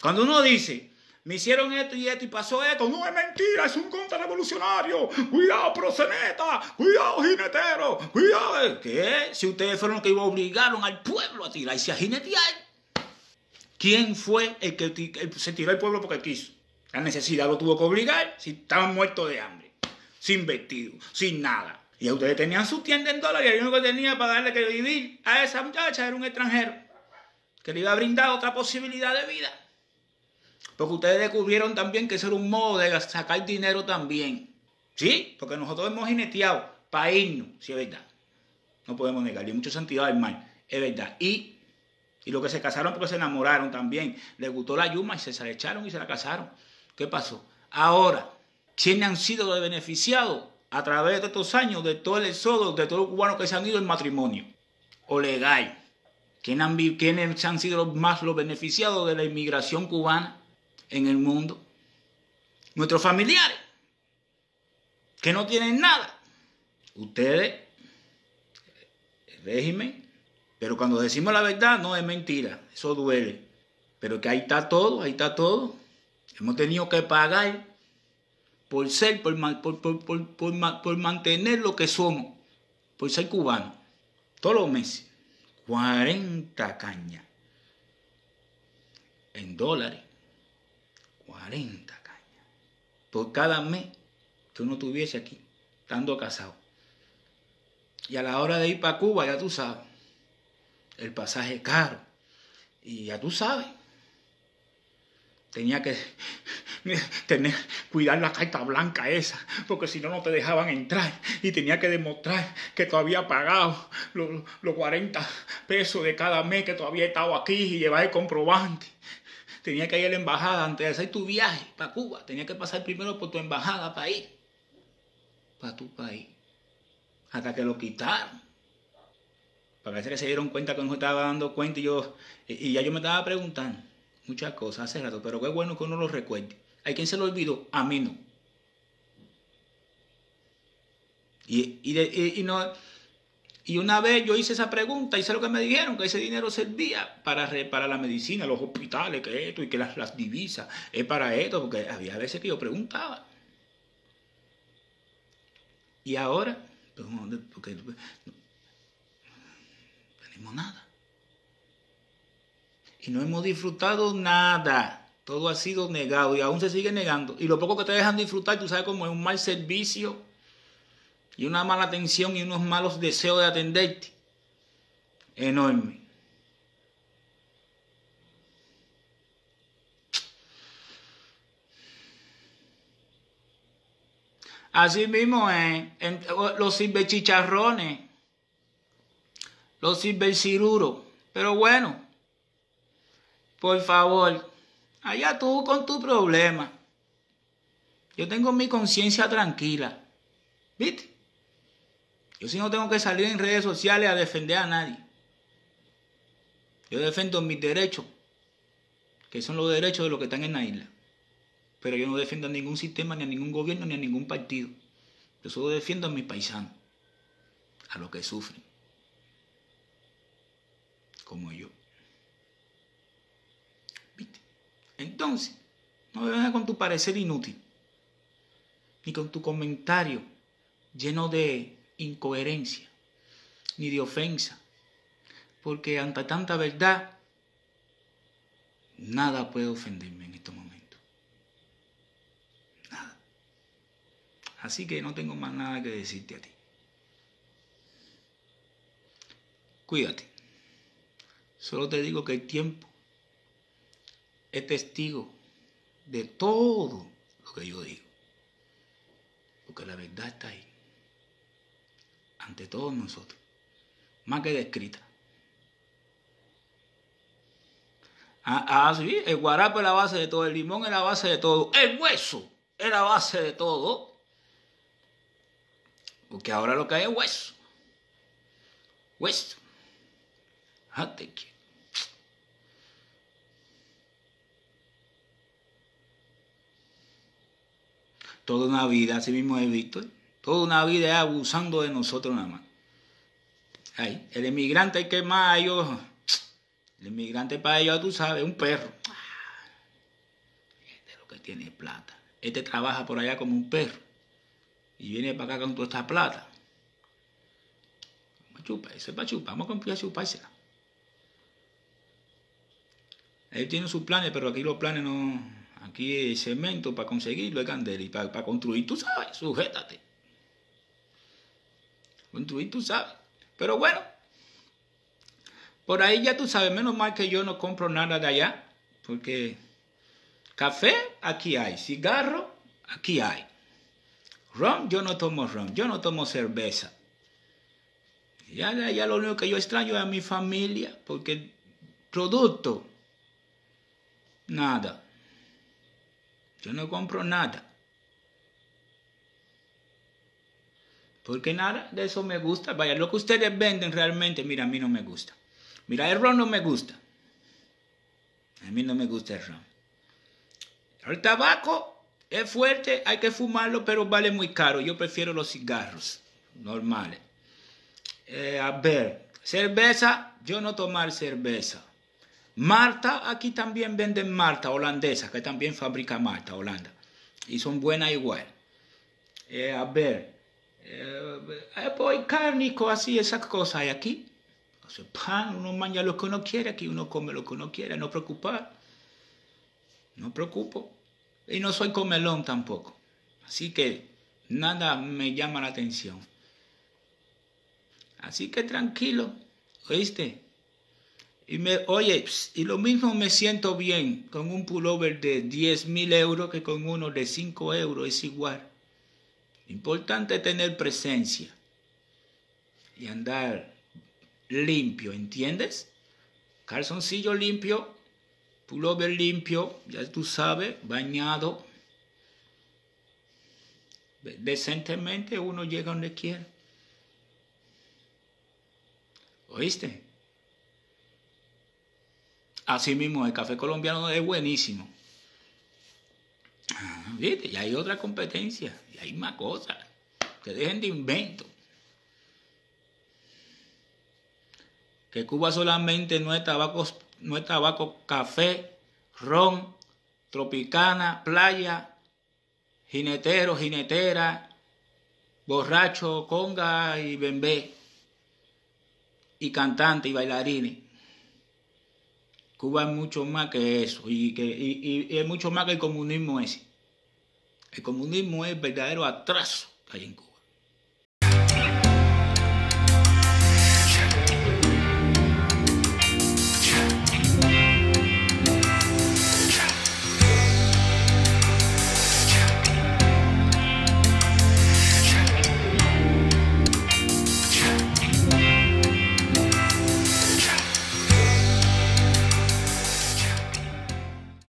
Cuando uno dice, me hicieron esto y esto y pasó esto, no es mentira, es un contrarrevolucionario. Cuidado, proseneta, cuidado, jinetero, cuidado. ¿Qué? Si ustedes fueron los que obligaron al pueblo a tirarse a jinetear. ¿Quién fue el que se tiró al pueblo porque quiso? La necesidad lo tuvo que obligar si estaban muertos de hambre, sin vestido, sin nada. Y ustedes tenían su tienda en dólares y el único que tenía para darle que vivir a esa muchacha era un extranjero que le iba a brindar otra posibilidad de vida. Porque ustedes descubrieron también que eso era un modo de sacar dinero también. ¿Sí? Porque nosotros hemos jineteado para irnos, si es verdad. No podemos negarle. mucha santidad al mal, es verdad. Y, y los que se casaron porque se enamoraron también. Les gustó la yuma y se, la echaron y se la casaron. ¿Qué pasó? Ahora, ¿quiénes han sido beneficiados a través de estos años de todo el éxodo, de todos los cubanos que se han ido en matrimonio o legal? ¿Quiénes han, quiénes han sido más los beneficiados de la inmigración cubana en el mundo? Nuestros familiares, que no tienen nada. Ustedes, el régimen, pero cuando decimos la verdad no es mentira, eso duele. Pero que ahí está todo, ahí está todo. Hemos tenido que pagar por ser, por, por, mantener lo que somos, por ser cubanos, todos los meses. 40 cañas en dólares. 40 cañas. Por cada mes que uno tuviese aquí, estando casado. Y a la hora de ir para Cuba, ya tú sabes, el pasaje es caro. Y ya tú sabes, tenía que tener, cuidar la carta blanca esa, porque si no, no te dejaban entrar. Y tenía que demostrar que todavía pagado los, los 40 pesos de cada mes que todavía estado aquí y llevar el comprobante. Tenía que ir a la embajada antes de hacer tu viaje para Cuba. Tenía que pasar primero por tu embajada para ir. Para tu país. Hasta que lo quitaron. Para veces que se dieron cuenta que no estaba dando cuenta y yo, y ya yo me estaba preguntando muchas cosas hace rato, pero qué bueno que uno lo recuerde. Hay quien se lo olvidó, a mí no. Y, y, no, y una vez yo hice esa pregunta, hice lo que me dijeron, que ese dinero servía para, para la medicina, los hospitales, que esto, y que las, las divisas, es para esto, porque había veces que yo preguntaba. Y ahora, pues, porque no tenemos nada y no hemos disfrutado nada. Todo ha sido negado y aún se sigue negando. Y lo poco que te dejan disfrutar, tú sabes cómo es un mal servicio y una mala atención y unos malos deseos de atenderte. Enorme. Así mismo es, los chicharrones, los ciruros. Pero bueno, por favor, allá tú con tu problema. Yo tengo mi conciencia tranquila. ¿Viste? Yo sí no tengo que salir en redes sociales a defender a nadie. Yo defiendo mis derechos, que son los derechos de los que están en la isla. Pero yo no defiendo a ningún sistema, ni a ningún gobierno, ni a ningún partido. Yo solo defiendo a mis paisanos, a los que sufren, como yo. Entonces, no me vengas con tu parecer inútil, ni con tu comentario lleno de incoherencia, ni de ofensa, porque ante tanta verdad, nada puede ofenderme en estos momentos. Nada. Así que no tengo más nada que decirte a ti. Cuídate. Solo te digo que el tiempo es testigo de todo lo que yo digo. Porque la verdad está ahí. Ante todos nosotros. Más que descrita. Ah, ah, sí, el guarapo es la base de todo, el limón es la base de todo, el hueso es la base de todo. Porque ahora lo que hay es hueso. Hueso. toda una vida, así mismo es Víctor, toda una vida es abusando de nosotros nada más. Ay, el inmigrante que más ellos, el inmigrante para ellos, tú sabes, un perro. tiene plata. Este trabaja por allá como un perro y viene para acá con toda esta plata. Chupa, ese es para chupar, vamos a comprar chupársela. Él tiene sus planes, pero aquí los planes no. Aquí hay cemento para conseguirlo, hay candela y para construir, tú sabes, sujétate. Construir, tú sabes. Pero bueno, por ahí ya tú sabes, menos mal que yo no compro nada de allá, porque café aquí hay, cigarro aquí hay. Ron, yo no tomo ron, yo no tomo cerveza. Ya, ya lo único que yo extraño es a mi familia, porque producto, nada. Yo no compro nada. Porque nada de eso me gusta. Vaya, lo que ustedes venden realmente, mira, a mí no me gusta. Mira, el ron no me gusta. A mí no me gusta el ron. El tabaco es fuerte, hay que fumarlo, pero vale muy caro. Yo prefiero los cigarros normales. Eh, a ver, cerveza, yo no tomar cerveza. Marta, aquí también venden Marta holandesa, que también fabrica Marta, Holanda. Y son buenas igual. Eh, a ver, eh, pues cárnico, así, esas cosas hay aquí. O pan, uno maña lo que uno quiere, aquí uno come lo que uno quiere, no preocupar. No preocupo. Y no soy comelón tampoco. Así que nada me llama la atención. Así que tranquilo, ¿oíste? Y me, oye, y lo mismo me siento bien con un pullover de 10 mil euros que con uno de 5 euros, es igual. Importante tener presencia y andar limpio, ¿entiendes? Calzoncillo limpio, pullover limpio, ya tú sabes, bañado. Decentemente uno llega donde quiere. ¿Oíste? Así mismo, el café colombiano es buenísimo. Y hay otra competencia hay más cosas. Que dejen de invento. Que Cuba solamente no es tabaco, no es tabaco, café, ron, tropicana, playa, jinetero, jinetera, borracho, conga y bembé, y cantante y bailarines. Cuba es mucho más que eso, y, que, y es mucho más que el comunismo ese. El comunismo es verdadero atraso que hay.